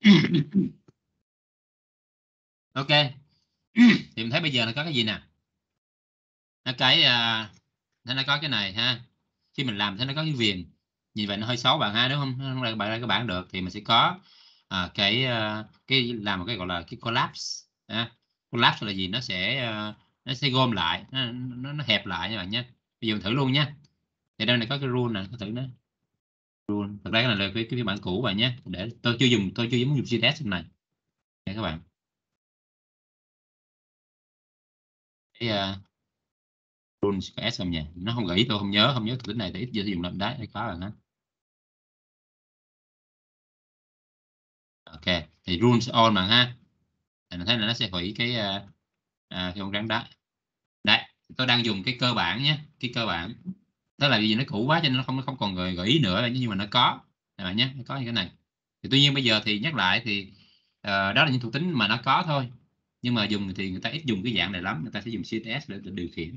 ok. Thì mình thấy bây giờ nó có cái gì nè? Nó cái uh, nó có cái này ha. Khi mình làm thấy nó có cái viền. Nhìn vậy nó hơi xấu bạn ha đúng không không ra bạn ra các bạn được thì mình sẽ có uh, cái uh, cái làm một cái gọi là cái collapse ha. collapse là gì? Nó sẽ uh, nó sẽ gom lại nó, nó, nó hẹp lại nha bạn nhé. Bây giờ mình thử luôn nhé thì đây này có cái rule nè thử nó rule thật ra cái này là cái, cái phiên bản cũ bạn nhé. Để tôi chưa dùng tôi chưa muốn dùng CSS này. Để các bạn. Cái à, uh, rules S không nhỉ nó không gợi ý tôi không nhớ không nhớ từ tính này thì ít giờ dùng làm đá hay có rồi hết ok thì rules on mà ha. Thì mình thấy là nó sẽ hủy cái uh, uh, cái con rắn đá. đấy tôi đang dùng cái cơ bản nhé cái cơ bản đó là vì nó cũ quá cho nên nó không không còn gợi, gợi ý nữa nhưng mà nó có. Các bạn nhé nó có như cái này. Thì tuy nhiên bây giờ thì nhắc lại thì uh, đó là những thuộc tính mà nó có thôi. Nhưng mà dùng thì người ta ít dùng cái dạng này lắm người ta sẽ dùng CSS để, để điều khiển.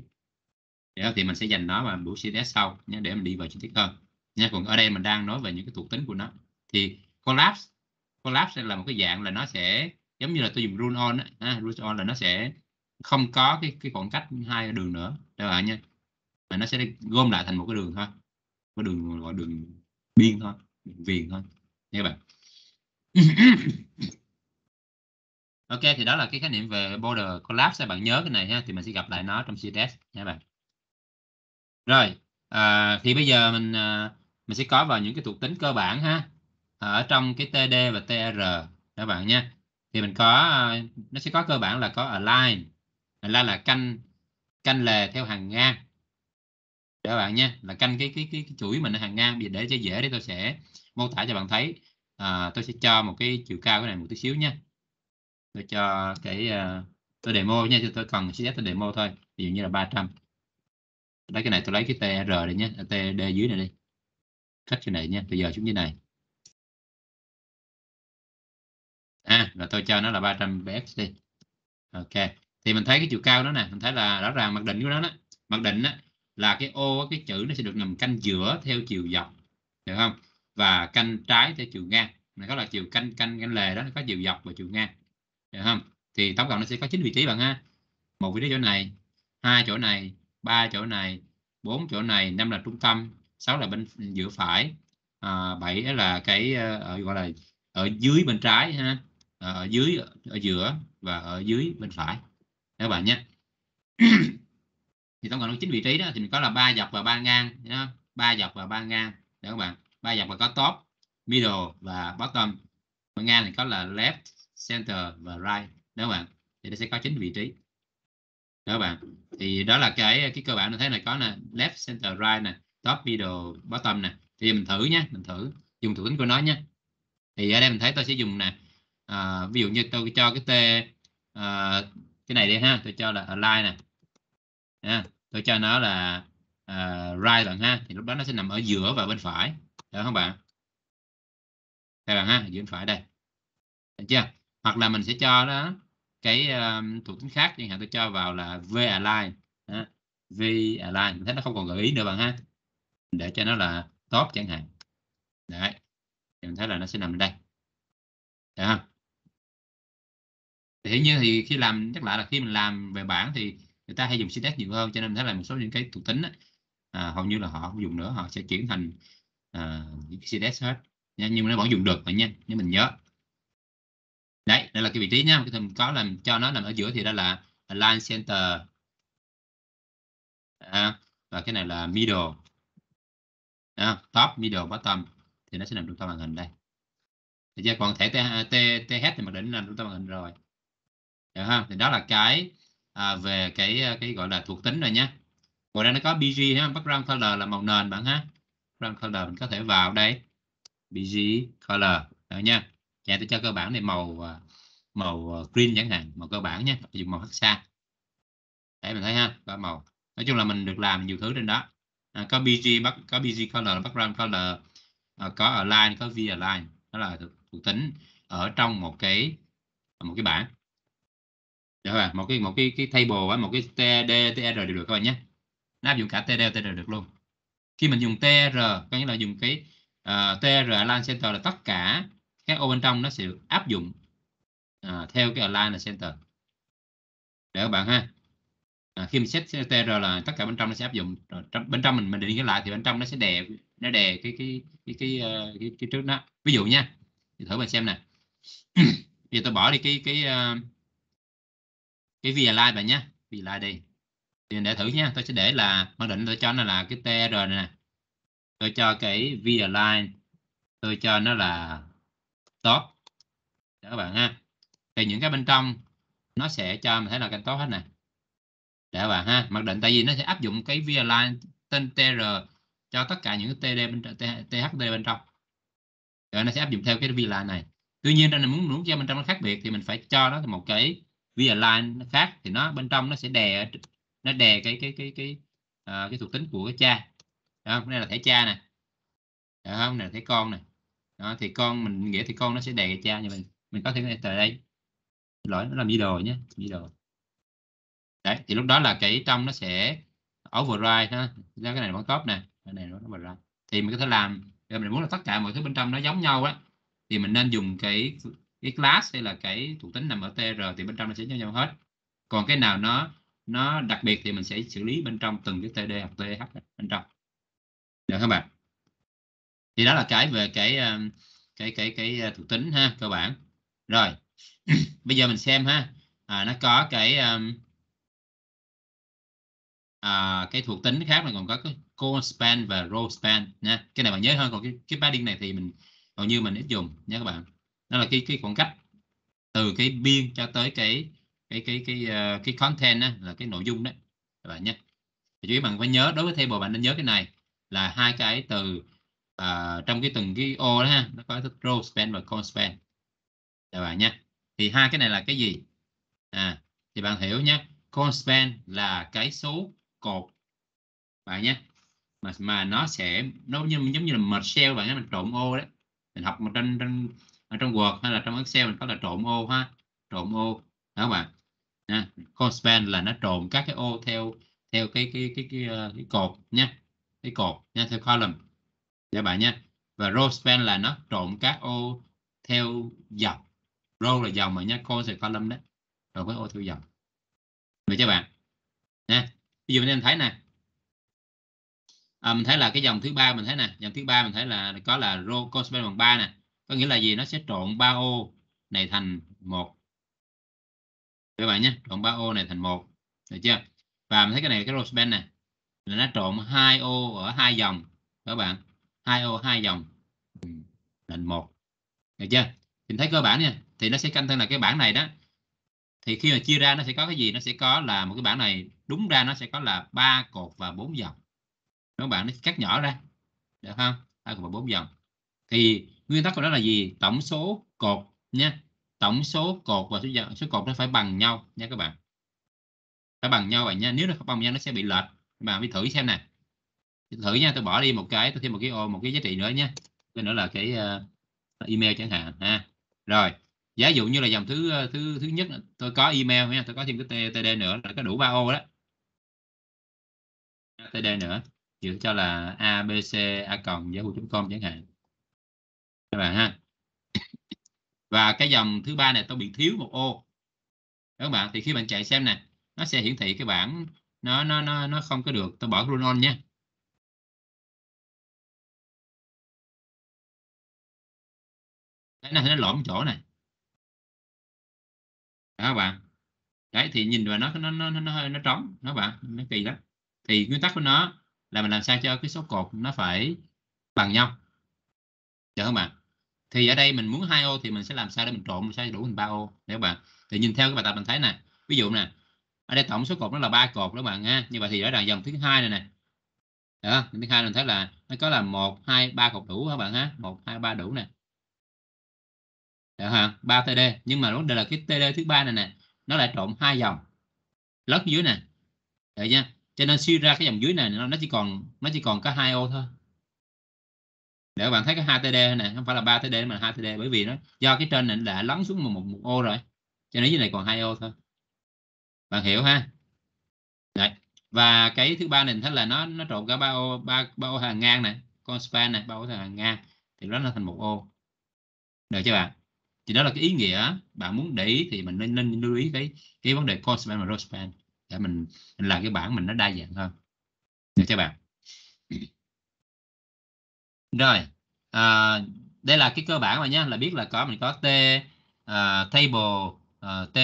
Để thì mình sẽ dành nó vào buổi CSS sau nhé để mình đi vào chi tiết hơn. Nha còn ở đây mình đang nói về những cái thuộc tính của nó. Thì collapse collapse là một cái dạng là nó sẽ giống như là tôi dùng rule on á. À, rule on là nó sẽ không có cái cái khoảng cách hai đường nữa. Các bạn nha mà nó sẽ gom lại thành một cái đường thôi. Cái đường gọi đường biên thôi đường viền thôi. Nha bạn. Ok thì đó là cái khái niệm về border collapse. Các bạn nhớ cái này ha thì mình sẽ gặp lại nó trong CSS nha bạn. Rồi à, thì bây giờ mình à, mình sẽ có vào những cái thuộc tính cơ bản ha ở trong cái TD và TR các bạn nha. Thì mình có à, nó sẽ có cơ bản là có align. Align là canh canh lề theo hàng ngang các bạn nha là canh cái cái cái, cái chuỗi mình hàng ngang. Để cho dễ để tôi sẽ mô tả cho bạn thấy. À, tôi sẽ cho một cái chiều cao cái này một tí xíu nha. Tôi cho cái uh, tôi demo nha tôi cần CSS tôi demo thôi. Ví dụ như là 300 lấy cái này tôi lấy cái TR đây nhé TD dưới này đi. Cách cái này nha bây giờ xuống dưới này. À là tôi cho nó là 300 vx đi. Ok thì mình thấy cái chiều cao đó nè mình thấy là rõ ràng mặc định của nó đó. Mặc định á là cái ô cái chữ nó sẽ được nằm canh giữa theo chiều dọc được không? Và canh trái theo chiều ngang. Này có là chiều canh canh canh lề đó nó có chiều dọc và chiều ngang được không? Thì tổng cộng nó sẽ có 9 vị trí bạn ha. Một vị trí chỗ này hai chỗ này ba chỗ này bốn chỗ này năm là trung tâm sáu là bên giữa phải à, bảy là cái ờ, ở gọi là ở dưới bên trái ha ở dưới ở giữa và ở dưới bên phải. Các bạn nhé. thì tổng cộng chín vị trí đó thì mình có là ba dọc và ba ngang ba dọc và ba ngang để các bạn. Ba dọc và có top middle và bottom. Và ngang thì có là left center và right đó các bạn? Thì nó sẽ có chín vị trí. Đó các bạn. Thì đó là cái cái cơ bản như thấy này có nè left center right nè top middle bottom nè. Thì mình thử nhé mình thử dùng thuộc tính của nó nhé thì ở đây mình thấy tôi sẽ dùng nè à, ví dụ như tôi cho cái t à, cái này đi ha tôi cho là align nè. À, tôi cho nó là uh, right bạn ha thì lúc đó nó sẽ nằm ở giữa và bên phải được không bạn? Các bạn ha giữa bên phải đây. Được chưa? Hoặc là mình sẽ cho nó cái um, thuộc tính khác chẳng hạn tôi cho vào là v align đó. v align mình thấy nó không còn gợi ý nữa bạn ha. Để cho nó là top chẳng hạn. Đấy thì mình thấy là nó sẽ nằm ở đây. Được không? Thì như thì khi làm chắc lại là khi mình làm về bảng thì người ta hay dùng syntax nhiều hơn cho nên thấy là một số những cái thuộc tính á, à, hầu như là họ không dùng nữa họ sẽ chuyển thành à, những cái hết. Nha. nhưng mà nó vẫn dùng được bạn nha nếu mình nhớ. Đấy đây là cái vị trí nha cái mình có làm cho nó nằm ở giữa thì đó là line center. À, và cái này là middle. À, top middle bottom thì nó sẽ nằm trong tâm màn hình đây. Thì chưa còn thẻ th thì mặc định nằm trong tâm màn hình rồi. Được không? Thì đó là cái à, về cái à, cái gọi là thuộc tính rồi nhé ngoài ra nó có bg ha background color là màu nền bạn ha. Background color mình có thể vào đây. Bg color đó nha. Dạ tôi cho cơ bản này màu à, màu à, green chẳng hạn màu cơ bản nhé dùng màu hắc xa để mình thấy ha có màu. Nói chung là mình được làm nhiều thứ trên đó. À, có bg có bg color background color à, có align có v align. Đó là thuộc tính ở trong một cái một cái bảng được rồi một cái một cái cái table một cái td tr đều được các bạn nhé. Nó áp dụng cả td tr được luôn. Khi mình dùng tr có nghĩa là dùng cái ờ, uh, tr align center là tất cả các ô bên trong nó sẽ được áp dụng uh, theo cái align center. Để các bạn ha? À, khi mình set tr là tất cả bên trong nó sẽ áp dụng. Rồi, trong, bên trong mình mình định cái lại thì bên trong nó sẽ đè nó đè cái cái cái cái, uh, cái, cái trước đó. Ví dụ nha thì thử mình xem nè. Giờ tôi bỏ đi cái cái uh, cái via line bạn nhé. Via line đi. Thì để thử nha. Tôi sẽ để là, mặc định tôi cho nó là cái tr này nè. Tôi cho cái via line. Tôi cho nó là top. Để các bạn ha. Thì những cái bên trong, nó sẽ cho mình thấy là cái tốt hết nè. Để các bạn ha. Mặc định tại vì nó sẽ áp dụng cái via line tên tr cho tất cả những cái td bên thd bên trong. Rồi nó sẽ áp dụng theo cái via line này. Tuy nhiên nếu muốn muốn cho bên trong nó khác biệt thì mình phải cho nó một cái via line khác thì nó bên trong nó sẽ đè nó đè cái cái cái cái à, cái thuộc tính của cái cha. Đó đây là thẻ cha nè. Đó không này là thẻ con này đó thì con mình nghĩa thì con nó sẽ đè cái cha như mình mình có thể tại đây. Lỗi nó làm gì đồ nhé gì đồ. Đấy thì lúc đó là cái trong nó sẽ override ha. Cái này vẫn cóp nè. Cái này nó override thì mình có thể làm mình muốn là tất cả mọi thứ bên trong nó giống nhau á thì mình nên dùng cái cái class hay là cái thuộc tính nằm ở tr thì bên trong nó sẽ giống nhau hết. Còn cái nào nó nó đặc biệt thì mình sẽ xử lý bên trong từng cái td hoặc th bên trong. Được không bạn? Thì đó là cái về cái ờ, cái cái cái ờ, thuộc tính ha cơ bản. Rồi bây giờ mình xem ha. À, nó có cái um, à, cái thuộc tính khác là còn có cái core span và row span nha. Cái này bạn nhớ hơn còn cái cái padding này thì mình hầu như mình ít dùng nha các bạn đó là cái cái khoảng cách từ cái biên cho tới cái cái cái cái cái, cái content đó, là cái nội dung đó các bạn nhé. Thì chú ý bạn phải nhớ đối với table bạn nên nhớ cái này là hai cái từ uh, trong cái từng cái ô đó ha nó có row span và call span các bạn nhé. Thì hai cái này là cái gì? À thì bạn hiểu nhé. Call span là cái số cột bạn nhé. Mà mà nó sẽ nó như giống như là merge cell bạn nhé mình trộn ô đấy mình học mà trên trên ở trong Word hay là trong Excel mình có là trộn ô ha. Trộn ô. Đó các bạn. Nha. Conspan là nó trộn các cái ô theo theo cái cái cái cái, cái, cái cột nha. Cái cột nha theo column. Các bạn nha. Và row span là nó trộn các ô theo dọc row là dòng mà nha column là column đấy rồi các ô theo dòng. Được cho bạn? Nha. Ví dụ mình thấy nè. À, mình thấy là cái dòng thứ ba mình thấy nè. Dòng thứ ba mình thấy là có là row conspan bằng 3 nè có nghĩa là gì? Nó sẽ trộn 3 ô này thành một. Các bạn nhé, trộn 3 ô này thành một. Được chưa? Và mình thấy cái này, cái rose band này, là nó trộn hai ô ở hai dòng. Các bạn, hai ô, hai dòng, thành một. Được chưa? Thì thấy cơ bản nha, thì nó sẽ canh thân là cái bảng này đó. Thì khi mà chia ra, nó sẽ có cái gì? Nó sẽ có là một cái bảng này, đúng ra nó sẽ có là ba cột và bốn dòng. Các bạn, nó cắt nhỏ ra, được không? Ba cột và bốn dòng. Thì nguyên tắc của nó là gì? Tổng số cột nha tổng số cột và số dòng số cột nó phải bằng nhau nha các bạn. Phải bằng nhau vậy nha. Nếu nó không bằng nhau nó sẽ bị lệch. Các bạn đi thử xem nè. Thử nha tôi bỏ đi một cái tôi thêm một cái ô một cái giá trị nữa nhé. Cái nữa là cái uh, email chẳng hạn ha. Rồi giả dụ như là dòng thứ ờ, thứ thứ nhất tôi có email nha tôi có thêm cái td nữa là có đủ ba ô đó. Td nữa dựa cho là abc a cộng yahoo.com chẳng hạn các bạn ha. Và cái dòng thứ ba này tôi bị thiếu một ô. Các bạn, thì khi bạn chạy xem nè, nó sẽ hiển thị cái bảng nó nó nó nó không có được. Tôi bỏ run on nha. Đấy, nó nó lộn chỗ này. Đó, các bạn. Đấy, thì nhìn vào nó nó nó nó hơi, nó trống nó bạn. Nó kỳ lắm. Thì nguyên tắc của nó là mình làm sao cho cái số cột nó phải bằng nhau. Được không bạn? Thì ở đây mình muốn hai ô thì mình sẽ làm sao để mình trộn sao đủ thành ba ô. Để các bạn, thì nhìn theo cái bài tập mình thấy nè, ví dụ nè, ở đây tổng số cột nó là ba cột đó bạn ha như vậy thì ở ràng dòng thứ hai này nè. Đó thứ hai mình thấy là nó có là một, hai, ba cột đủ các bạn ha? Một, hai, ba đủ nè. Được không ba td nhưng mà vấn đề là cái td thứ ba này nè, nó lại trộn hai dòng. Lót dưới nè. Được nha cho nên suy ra cái dòng dưới này nó chỉ còn, nó chỉ còn có hai ô thôi để các bạn thấy cái 2TD này không phải là 3TD mà 2TD bởi vì nó do cái trên này đã lấn xuống một, một, một ô rồi. Cho nên dưới này còn hai ô thôi. Bạn hiểu ha? Đấy. và cái thứ ba này thấy là nó nó trộn cả ba ô ba ba ô hàng ngang này con span này ba ô hàng ngang thì đó nó thành một ô. Được chưa bạn? Thì đó là cái ý nghĩa. Bạn muốn để ý thì mình nên nên lưu ý cái cái vấn đề con span và row span. Để mình, mình làm cái bảng mình nó đa dạng hơn. Được chưa bạn? Rồi à, đây là cái cơ bản mà nhé là biết là có mình có t uh, table uh, th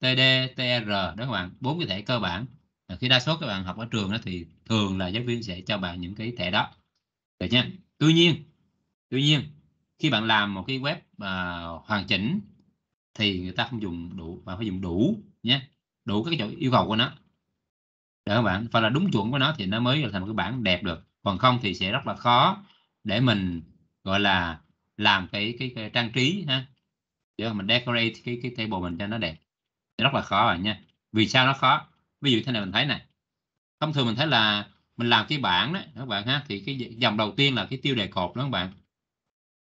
td tr đó các bạn? Bốn cái thẻ cơ bản. À, khi đa số các bạn học ở trường đó thì thường là giáo viên sẽ cho bạn những cái thẻ đó. Được nha tuy nhiên tuy nhiên khi bạn làm một cái web uh, hoàn chỉnh thì người ta không dùng đủ bạn phải dùng đủ nhé đủ các yêu cầu của nó. Để các bạn? Phải là đúng chuẩn của nó thì nó mới thành một cái bản đẹp được còn không thì sẽ rất là khó để mình gọi là làm cái cái, cái trang trí ha. Để mình decorate cái cái table mình cho nó đẹp. Rất là khó rồi nha. Vì sao nó khó? Ví dụ thế này mình thấy này thông thường mình thấy là mình làm cái bảng đấy các bạn ha thì cái dòng đầu tiên là cái tiêu đề cột đó các bạn?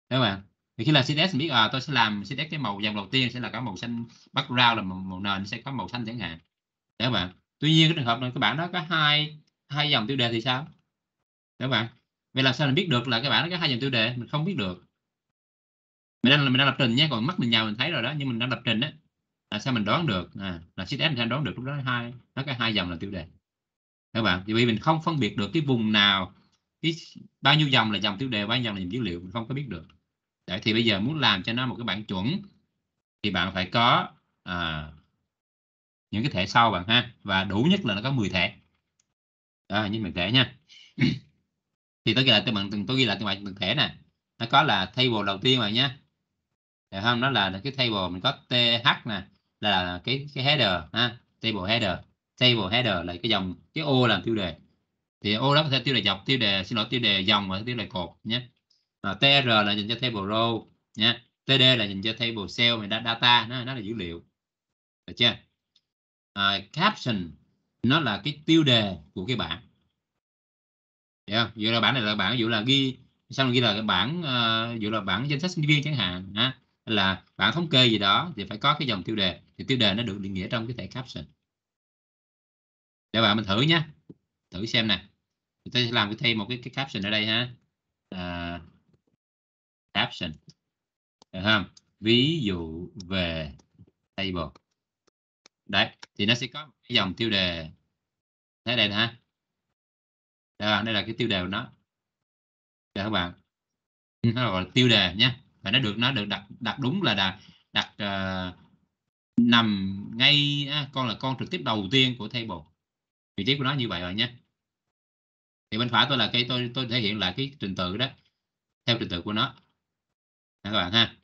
Các bạn? Thì khi là CSS mình biết à tôi sẽ làm CSS cái màu dòng đầu tiên sẽ là có màu xanh background là màu, màu nền sẽ có màu xanh chẳng hạn. Các bạn? Tuy nhiên cái trường hợp này các bạn đó có hai hai dòng tiêu đề thì sao? Các bạn. Vậy làm sao mình biết được là các bạn nó có hai dòng tiêu đề? Mình không biết được. Mình đang mình đang lập trình nhé còn mắt mình nhào mình thấy rồi đó nhưng mình đang lập trình á. Là sao mình đoán được? À, là CSS mình đoán được lúc đó hai nó có hai dòng là tiêu đề. Các bạn vì mình không phân biệt được cái vùng nào cái bao nhiêu dòng là dòng tiêu đề bao nhiêu dòng là dòng dữ liệu mình không có biết được. Đấy, thì bây giờ muốn làm cho nó một cái bảng chuẩn thì bạn phải có à, những cái thẻ sau bạn ha và đủ nhất là nó có 10 thẻ. À, như 10 thẻ nha thì tôi ghi lại tôi bạn tôi ghi lại từng từng thẻ nè. Nó có là table đầu tiên rồi nhé được không? Nó là cái table mình có th nè là cái cái header ha. Table header. Table header là cái dòng cái ô làm tiêu đề. Thì ô đó có thể tiêu đề dọc tiêu đề xin lỗi tiêu đề dòng và tiêu đề cột nhé à, tr là dành cho table row nhé td là dành cho table cell mình data nó nó là dữ liệu. Được chưa? À, caption nó là cái tiêu đề của cái bảng yeah. vậy Dụ là bảng này là bảng dụ là ghi xong ghi là cái bảng uh, ờ, dụ là bảng danh sách sinh viên chẳng hạn ha? Là bảng thống kê gì đó thì phải có cái dòng tiêu đề thì tiêu đề nó được định nghĩa trong cái thẻ caption. Để bạn mình thử nhé. Thử xem nè. Tôi sẽ làm cái thêm một cái, cái caption ở đây ha. À, caption. Được không? Ví dụ về table. Đấy thì nó sẽ có cái dòng tiêu đề. Thế đây ha đó, đây là cái tiêu đề của nó. Để các bạn. Nó gọi là tiêu đề nhé. Và nó được nó được đặt đặt đúng là đặt đặt uh, nằm ngay à, con là con trực tiếp đầu tiên của table. Vị trí của nó như vậy rồi nhé. Thì bên phải tôi là cây tôi tôi thể hiện lại cái trình tự đó theo trình tự của nó. Các bạn ha.